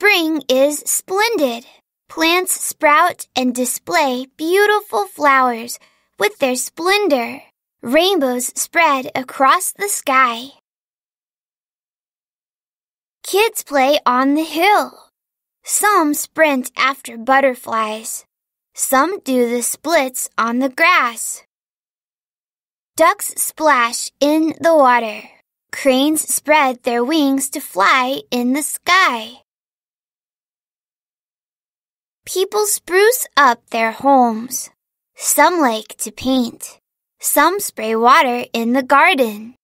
Spring is splendid. Plants sprout and display beautiful flowers with their splendor. Rainbows spread across the sky. Kids play on the hill. Some sprint after butterflies. Some do the splits on the grass. Ducks splash in the water. Cranes spread their wings to fly in the sky. People spruce up their homes. Some like to paint. Some spray water in the garden.